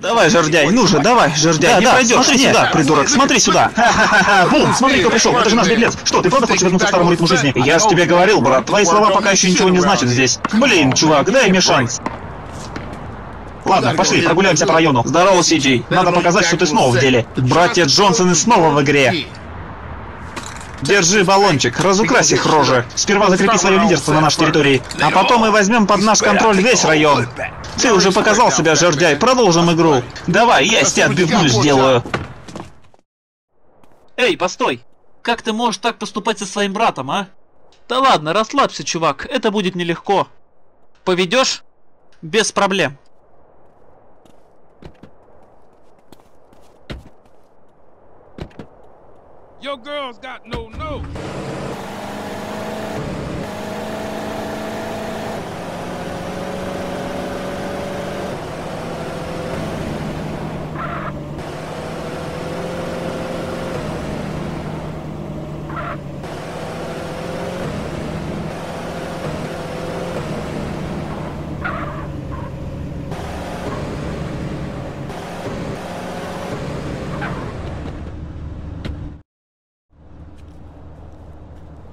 Давай, жердяй, ну же, давай, жердяй, Да, не да, пройдешь. смотри Нет. сюда, придурок, смотри сюда. Ха-ха-ха, бум, смотри, кто пришел, это же наш беглец. Что, ты правда хочешь вернуться к старому ритму жизни? Я же тебе говорил, брат, твои слова пока еще ничего не значат здесь. Блин, чувак, дай мне шанс. Ладно, пошли, прогуляемся по району. Здорово, Сиджей. Надо показать, что ты снова в деле. Братья Джонсоны снова в игре. Держи баллончик, разукрась их рожи. Сперва закрепи свое лидерство на нашей территории, а потом мы возьмем под наш контроль весь район. Ты уже показал себя, жердяй, продолжим игру. Давай, я с тебя отбивную сделаю. Эй, постой! Как ты можешь так поступать со своим братом, а? Да ладно, расслабься, чувак, это будет нелегко. Поведешь? Без проблем. Your girl's got no through!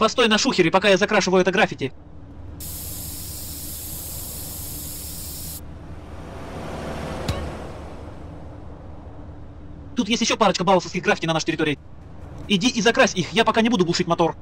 Постой на шухере, пока я закрашиваю это граффити. Тут есть еще парочка баусовских граффити на нашей территории. Иди и закрась их, я пока не буду глушить мотор.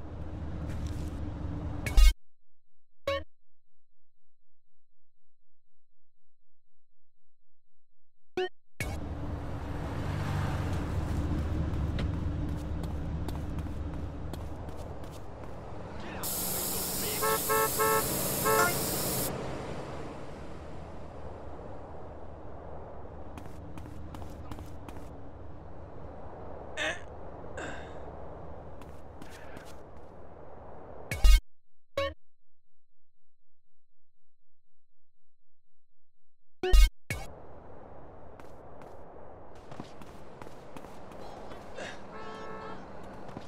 Hey,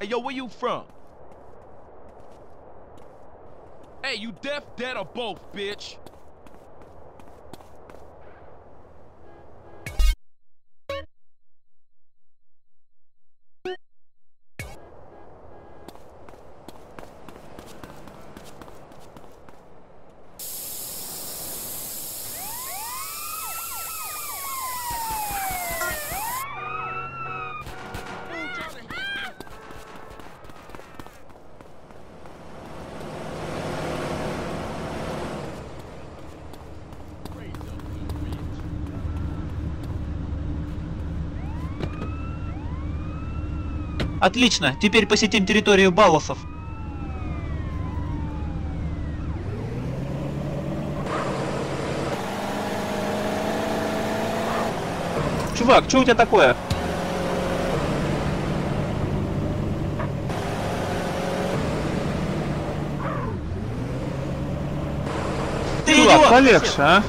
yo, where you from? Hey, you deaf, dead, or both, bitch? Отлично, теперь посетим территорию Балласов. Чувак, что у тебя такое? Ты Чувак, идиот! полегче, а?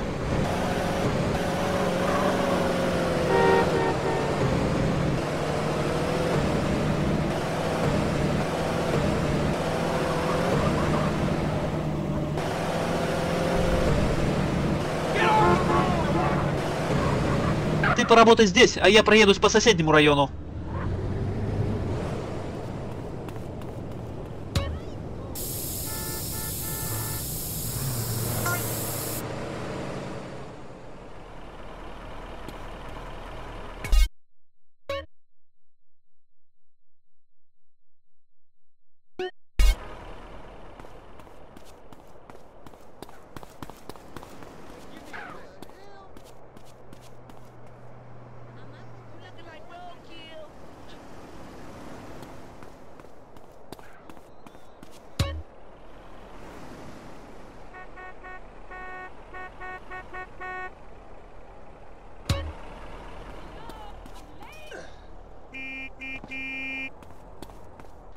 Поработай здесь, а я проедусь по соседнему району.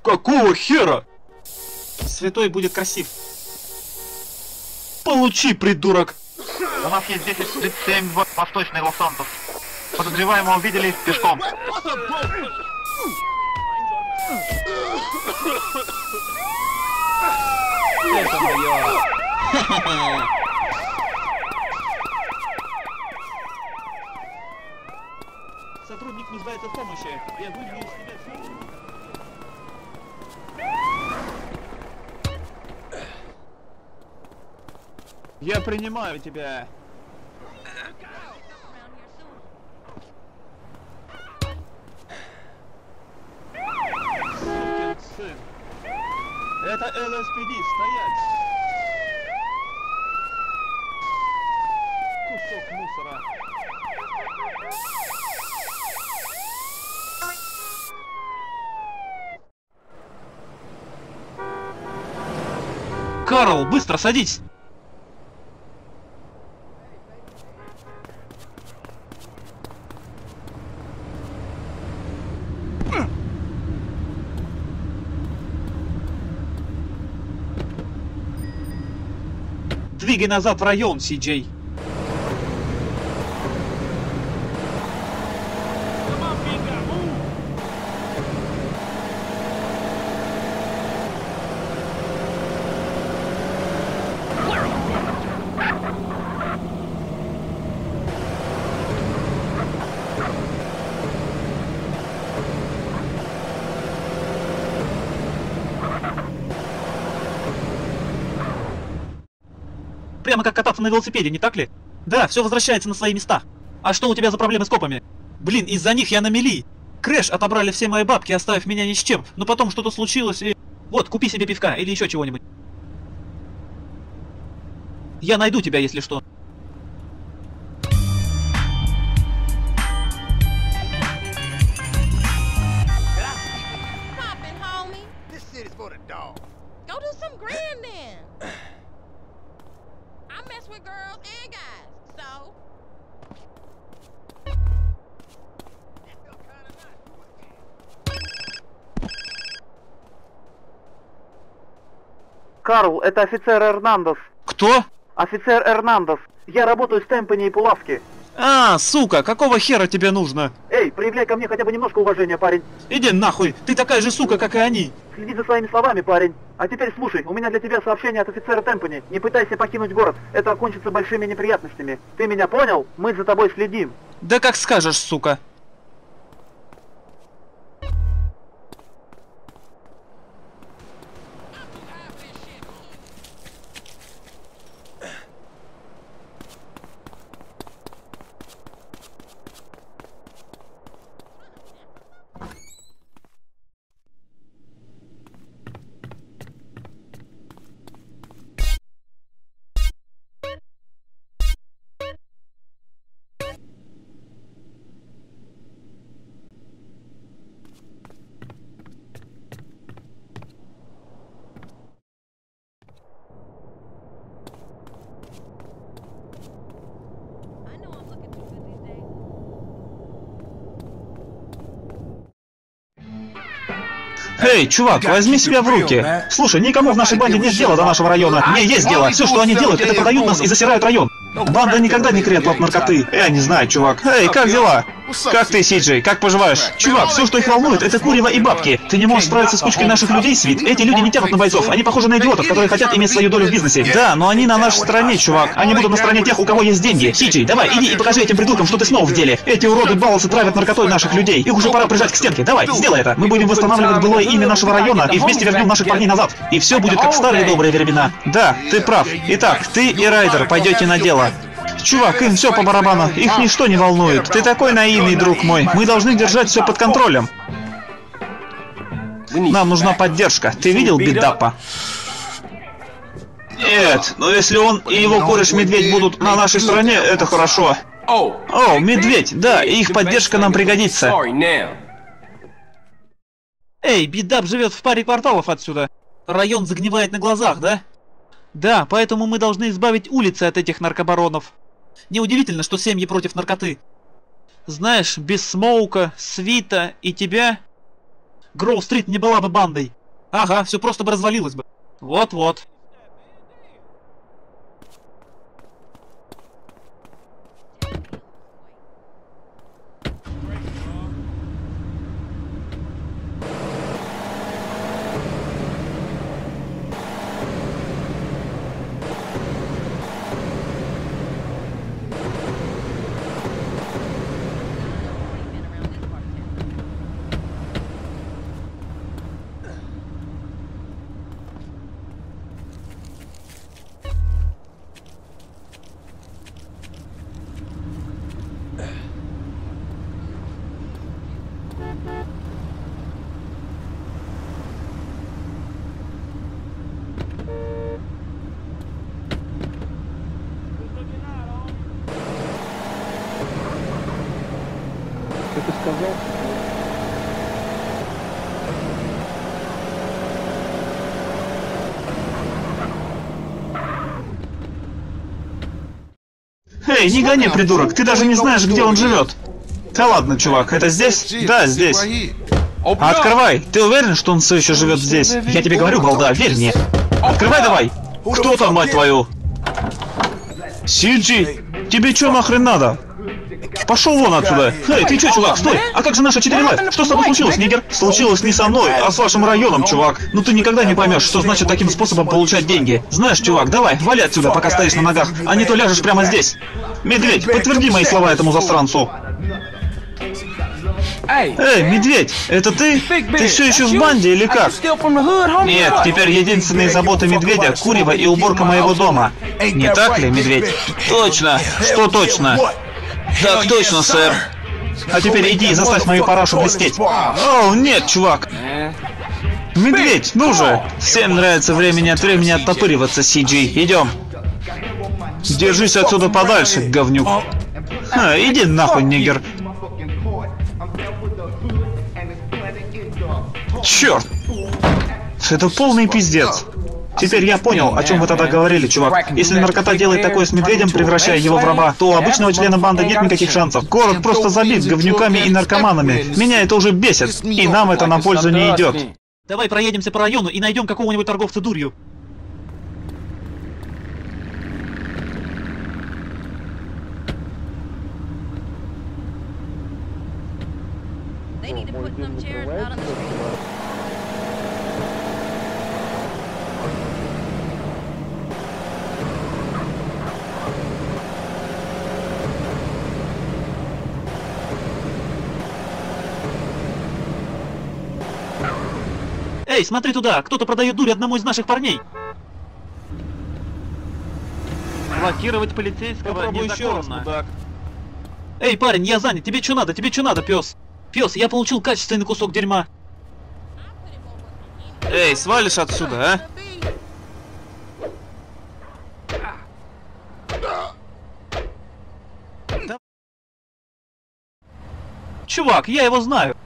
Какого хера? Святой будет красив. Получи, придурок! У нас есть 1037 в восточный Лос-Сантос. Подозреваемого видели пешком. Это мое. Сотрудник нуждается в помощи. Я выбью из Я принимаю тебя. Это ЛСПД, стоять! Кусок мусора. Карл, быстро садись! Двигай назад в район, Си-Джей. Come Прямо как кататься на велосипеде, не так ли? Да, все возвращается на свои места. А что у тебя за проблемы с копами? Блин, из-за них я на мели. Крэш отобрали все мои бабки, оставив меня ни с чем. Но потом что-то случилось и... Вот, купи себе пивка или еще чего-нибудь. Я найду тебя, если что. Карл, это офицер Эрнандес. Кто? Офицер Эрнандес. Я работаю с Темпани и Пулавски. А, сука, какого хера тебе нужно? Эй, проявляй ко мне хотя бы немножко уважения, парень. Иди нахуй, ты такая же сука, как и они. Следи за своими словами, парень. А теперь слушай, у меня для тебя сообщение от офицера Темпани. Не пытайся покинуть город, это окончится большими неприятностями. Ты меня понял? Мы за тобой следим. Да как скажешь, сука. Эй, чувак, возьми себя в руки. Слушай, никому в нашей банде нет дела до нашего района. Не, есть дело. Все, что они делают, это продают нас и засирают район. Банда никогда не крет от наркоты. Я не знаю, чувак. Эй, как дела? Как ты, Сиджей? Как поживаешь? Чувак, все, что их волнует, это курево и бабки. Ты не можешь справиться с кучкой наших людей, Свит. Эти люди не тянут на бойцов. Они похожи на идиотов, которые хотят иметь свою долю в бизнесе. Да, но они на нашей стороне, чувак. Они будут на стороне тех, у кого есть деньги. Сиджей, давай, иди и покажи этим придуркам, что ты снова в деле. Эти уроды балласы травят наркотой наших людей. Их уже пора прижать к стенке. Давай, сделай это. Мы будем восстанавливать былое имя нашего района и вместе вернем наших парней назад. И все будет как в старые добрые времена. Да, ты прав. Итак, ты и Райдер пойдете на дело. Чувак, им все по барабану, их ничто не волнует. Ты такой наивный, друг мой. Мы должны держать все под контролем. Нам нужна поддержка. Ты видел Бидапа? Нет, но если он и его кореш-медведь будут на нашей стороне, это хорошо. О, медведь, да, их поддержка нам пригодится. Эй, Бидап живет в паре кварталов отсюда. Район загнивает на глазах, да? Да, поэтому мы должны избавить улицы от этих наркобаронов. Неудивительно, что семьи против наркоты. Знаешь, без Смоука, Свита и тебя... Гроу-стрит не была бы бандой. Ага, все просто бы развалилось бы. Вот-вот. Эй, не гони, придурок, ты даже не знаешь, где он живет. Да ладно, чувак, это здесь? Да, здесь. Открывай! Ты уверен, что он все еще живет здесь? Я тебе говорю, балда, верь мне. Открывай давай! Кто там, мать твою? Сиджи, тебе чё нахрен надо? Пошел вон отсюда! Эй, ты чё, чувак, стой! А как же наша 4 лайф? Что с тобой случилось, нигер? Случилось не со мной, а с вашим районом, чувак. Ну ты никогда не поймешь, что значит таким способом получать деньги. Знаешь, чувак, давай, вали отсюда, пока стоишь на ногах, а не то ляжешь прямо здесь. Медведь, подтверди мои слова этому засранцу. Эй, медведь, это ты? Ты все еще в банде или как? Нет, теперь единственные заботы медведя – курево и уборка моего дома. Не так ли, медведь? Точно. Что точно? Так точно, сэр. А теперь иди и заставь мою парашу блестеть. О, нет, чувак. Медведь, ну же. Всем нравится времени от времени оттопыриваться, Сиджи. Идем. Держись отсюда подальше, говнюк. А, иди нахуй, нигер. Черт! Это полный пиздец. Теперь я понял, о чем вы тогда говорили, чувак. Если наркота делает такое с медведем, превращая его в раба, то у обычного члена банды нет никаких шансов. Город просто забит говнюками и наркоманами. Меня это уже бесит, и нам это на пользу не идет. Давай проедемся по району и найдем какого-нибудь торговца дурью. Эй, смотри туда, кто-то продает дурь одному из наших парней. Блокировать полицейского Попробуй еще раз, незаконно. Эй, парень, я занят, тебе что надо, тебе что надо, пес? Пес, я получил качественный кусок дерьма. Эй, свалишь отсюда, а? Чувак, я его знаю.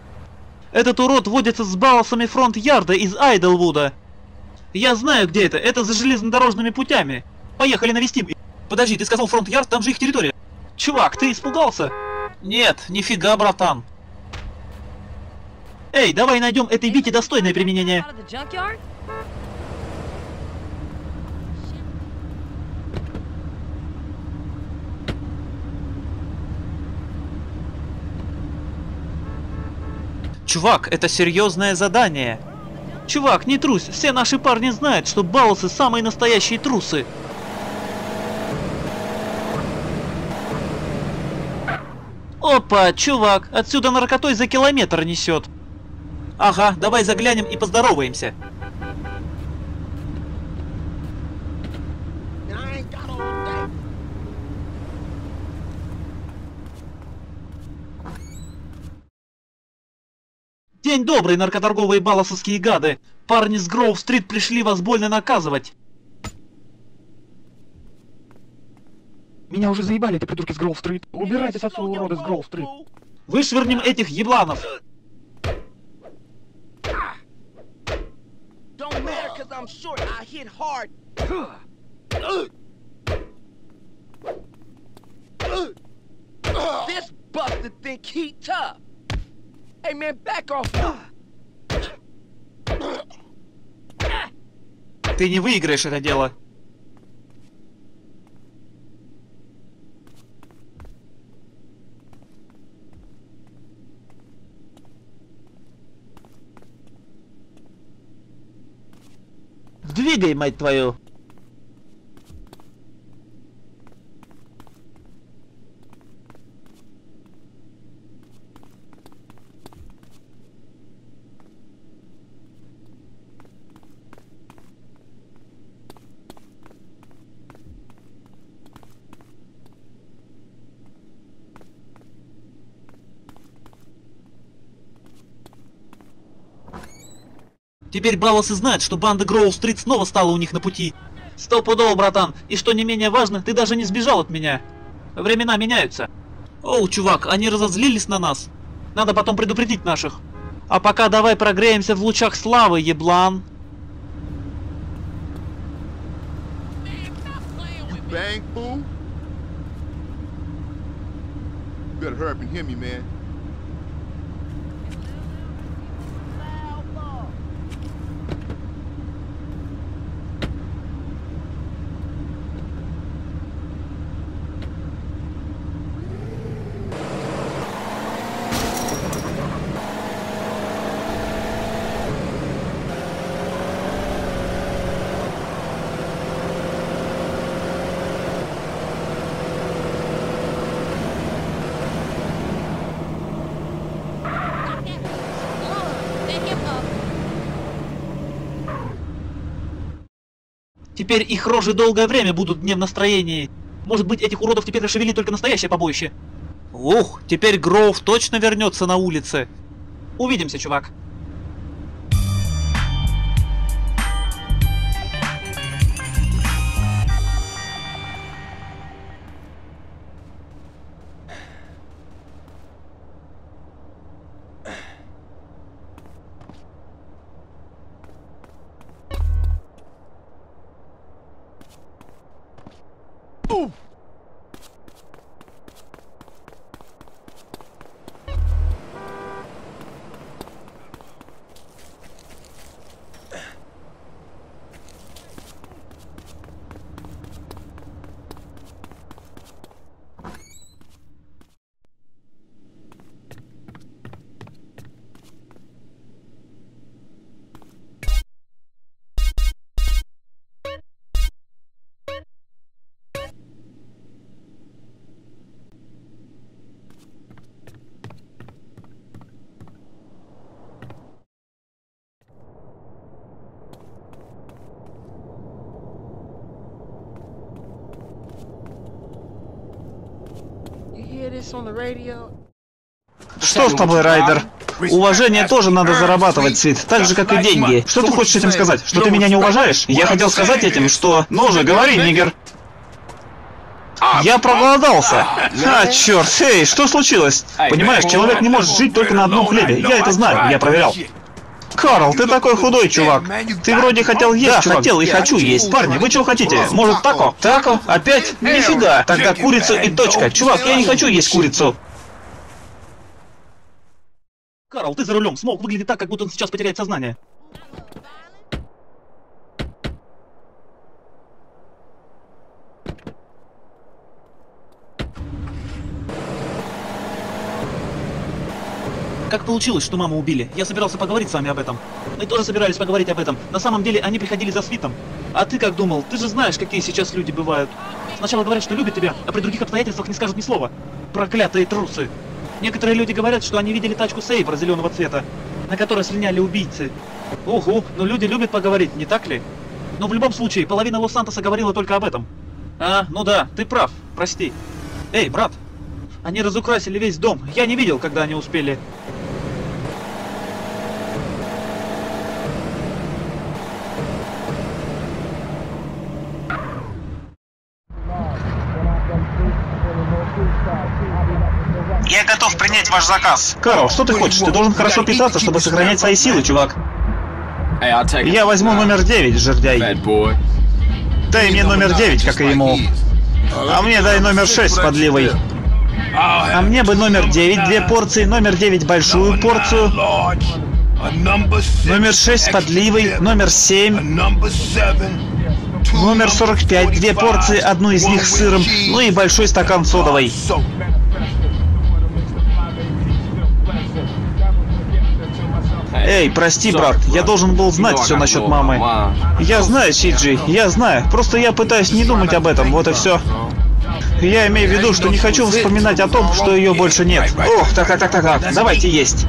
Этот урод водится с балласами фронт-ярда из Айдлвуда. Я знаю, где это. Это за железнодорожными путями. Поехали навестим. Подожди, ты сказал фронт-ярд, там же их территория. Чувак, ты испугался? Нет, нифига, братан. Эй, давай найдем этой Вите достойное применение. Чувак, это серьезное задание. Чувак, не трусь, все наши парни знают, что балласы самые настоящие трусы. Опа, чувак, отсюда наркотой за километр несет. Ага, давай заглянем и поздороваемся. День добрый, наркоторговые балласовские гады. Парни с Гроув-стрит пришли вас больно наказывать. Меня уже заебали эти придурки с Гроув-стрит. Убирайтесь отсюда, уроды с Гроув-стрит. Вышвырнем этих ебланов. Don't matter cause I'm short, I hit hard. This buster think he tough. Hey man, back off. Ты не выиграешь это дело. Двигай, мать твою! Теперь Балласы знают, что банда Гроу-стрит снова стала у них на пути. Стопудово, братан. И что не менее важно, ты даже не сбежал от меня. Времена меняются. Оу, чувак, они разозлились на нас. Надо потом предупредить наших. А пока давай прогреемся в лучах славы, еблан. Bang, fool. You better hurry up and hear me, man. Теперь их рожи долгое время будут не в настроении. Может быть, этих уродов теперь расшевелит только настоящее побоище. Ух, теперь Гроув точно вернется на улице. Увидимся, чувак. Что с тобой, Райдер? Уважение тоже надо зарабатывать, Свит, так же, как и деньги. Что ты хочешь этим сказать? Что ты меня не уважаешь? Я хотел сказать этим, что... Ну же, говори, нигер. Я проголодался. А, черт, эй, что случилось? Понимаешь, человек не может жить только на одном хлебе. Я это знаю, я проверял. Карл, ты такой худой, чувак. Ты вроде хотел есть, да, чувак. хотел и хочу есть. Парни, вы чего хотите? Может, тако? Тако? Опять? Нифига. Тогда курицу и точка. Чувак, я не хочу есть курицу. Карл, ты за рулем. Смог выглядит так, как будто он сейчас потеряет сознание. Как получилось, что маму убили? Я собирался поговорить с вами об этом. Мы тоже собирались поговорить об этом. На самом деле, они приходили за свитом. А ты как думал? Ты же знаешь, какие сейчас люди бывают. Сначала говорят, что любят тебя, а при других обстоятельствах не скажут ни слова. Проклятые трусы. Некоторые люди говорят, что они видели тачку Сейбра зеленого цвета, на которой слиняли убийцы. Угу, но люди любят поговорить, не так ли? Но в любом случае, половина Лос-Сантоса говорила только об этом. А, ну да, ты прав, прости. Эй, брат, они разукрасили весь дом. Я не видел, когда они успели. Ваш заказ. Карл, что ты хочешь? Ты должен хорошо питаться, чтобы сохранять свои силы, чувак. Я возьму номер 9, жердяй. Дай мне номер 9, как и ему. А мне дай номер 6 с подливой. А мне бы номер 9, две порции, номер 9 большую порцию, номер 6 с подливой, номер 7, номер 45, две порции, одну из них с сыром, ну и большой стакан содовой. Эй, прости, брат, я должен был знать все насчет мамы. Я знаю, Сиджи, я знаю. Просто я пытаюсь не думать об этом, вот и все. Я имею в виду, что не хочу вспоминать о том, что ее больше нет. Ох, так, так, так, так, так, давайте есть.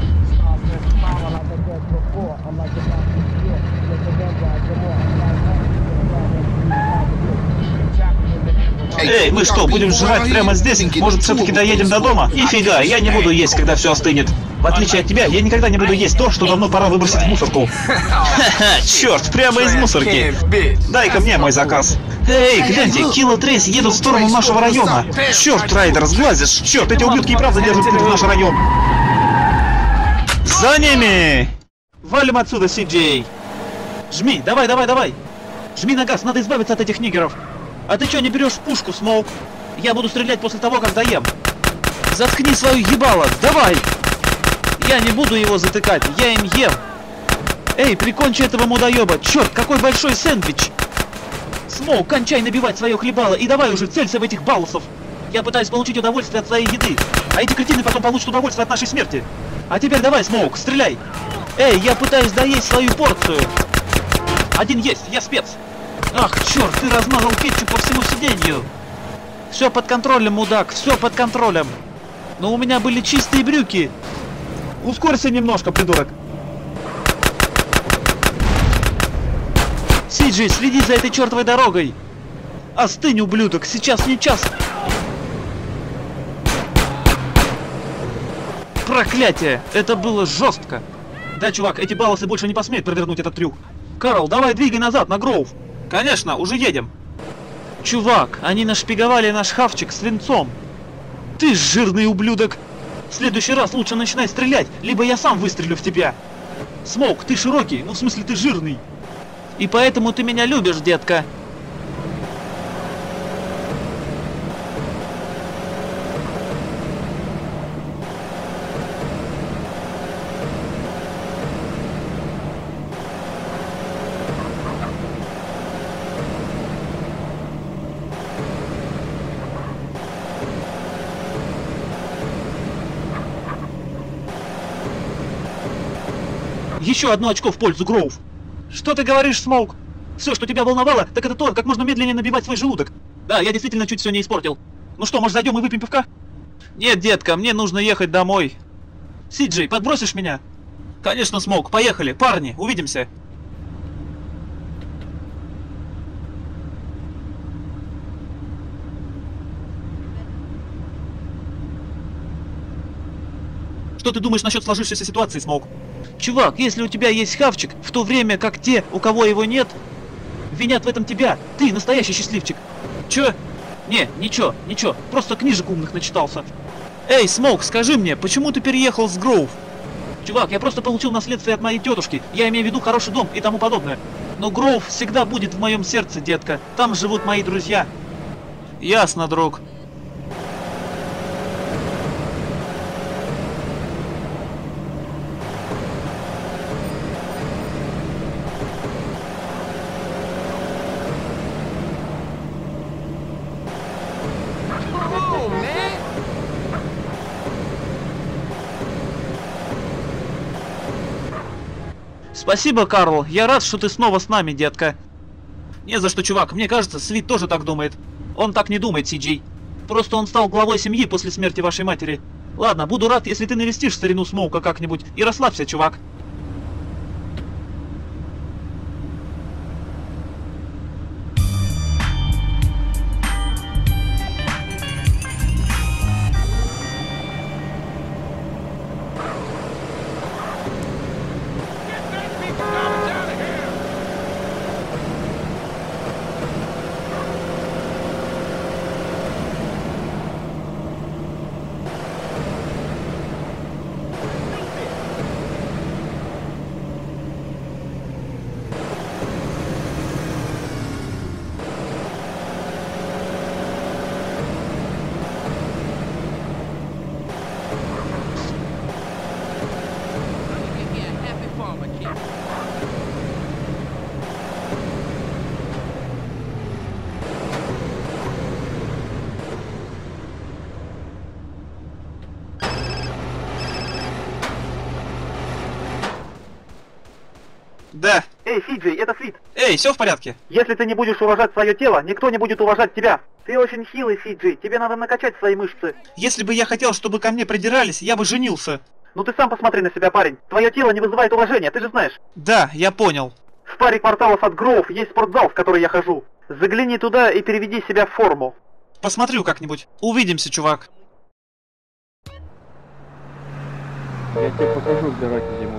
Эй, мы что, будем жрать прямо здесь? Может, все-таки доедем до дома? Нифига, я не буду есть, когда все остынет. В отличие от тебя, я никогда не буду есть то, что давно пора выбросить в мусорку. Черт, прямо из мусорки. Дай-ка мне мой заказ. Эй, гляньте, Килл и Трейс едут в сторону нашего района. Черт, Райдер, сглазишь. Черт, эти ублюдки и правда держат путь в наш район. За ними! Валим отсюда, Си-Джей! Жми, давай, давай, давай! Жми на газ, надо избавиться от этих ниггеров! А ты чё не берешь пушку, Смоук? Я буду стрелять после того, как доем. Заткни свою ебало, давай! Я не буду его затыкать, я им ем. Эй, прикончи этого мудоеба, черт, какой большой сэндвич! Смоук, кончай набивать свое хлебало и давай уже целься в этих балласов. Я пытаюсь получить удовольствие от своей еды, а эти кретины потом получат удовольствие от нашей смерти. А теперь давай, Смоук, стреляй! Эй, я пытаюсь доесть свою порцию! Один есть, я спец! Ах, черт, ты размазал кетчуп по всему сиденью! Все под контролем, мудак, все под контролем! Но у меня были чистые брюки! Ускорься немножко, придурок! Сиджи, следи за этой чертовой дорогой! Остынь, ублюдок, сейчас не час! Проклятие! Это было жестко! Да, чувак, эти балласы больше не посмеют провернуть этот трюк. Карл, давай двигай назад, на Гроув. Конечно, уже едем. Чувак, они нашпиговали наш хавчик свинцом. Ты жирный ублюдок. В следующий раз лучше начинай стрелять, либо я сам выстрелю в тебя. Смоук, ты широкий, ну в смысле ты жирный. И поэтому ты меня любишь, детка. Еще одно очко в пользу Гроув. Что ты говоришь, Смоук? Все, что тебя волновало, так это то, как можно медленнее набивать свой желудок. Да, я действительно чуть все не испортил. Ну что, может зайдем и выпьем пивка? Нет, детка, мне нужно ехать домой. Сиджей, подбросишь меня? Конечно, Смоук, поехали, парни, увидимся. Что ты думаешь насчет сложившейся ситуации, Смоук? Чувак, если у тебя есть хавчик, в то время как те, у кого его нет, винят в этом тебя. Ты настоящий счастливчик. Чё? Не, ничего, ничего, просто книжек умных начитался. Эй, Смоук, скажи мне, почему ты переехал с Гроув? Чувак, я просто получил наследство от моей тетушки. Я имею в виду хороший дом и тому подобное. Но Гроув всегда будет в моем сердце, детка. Там живут мои друзья. Ясно, друг. Спасибо, Карл. Я рад, что ты снова с нами, детка. Не за что, чувак, мне кажется, Свит тоже так думает. Он так не думает, Сиджей. Просто он стал главой семьи после смерти вашей матери. Ладно, буду рад, если ты навестишь старину Смоука как-нибудь. И расслабься, чувак. Эй, Сиджей, это Свит. Эй, все в порядке? Если ты не будешь уважать свое тело, никто не будет уважать тебя. Ты очень хилый, Сиджей, тебе надо накачать свои мышцы. Если бы я хотел, чтобы ко мне придирались, я бы женился. Ну ты сам посмотри на себя, парень. Твое тело не вызывает уважения, ты же знаешь. Да, я понял. В паре кварталов от Гроув есть спортзал, в который я хожу. Загляни туда и переведи себя в форму. Посмотрю как-нибудь. Увидимся, чувак. Я тебе покажу, где раки зимуют.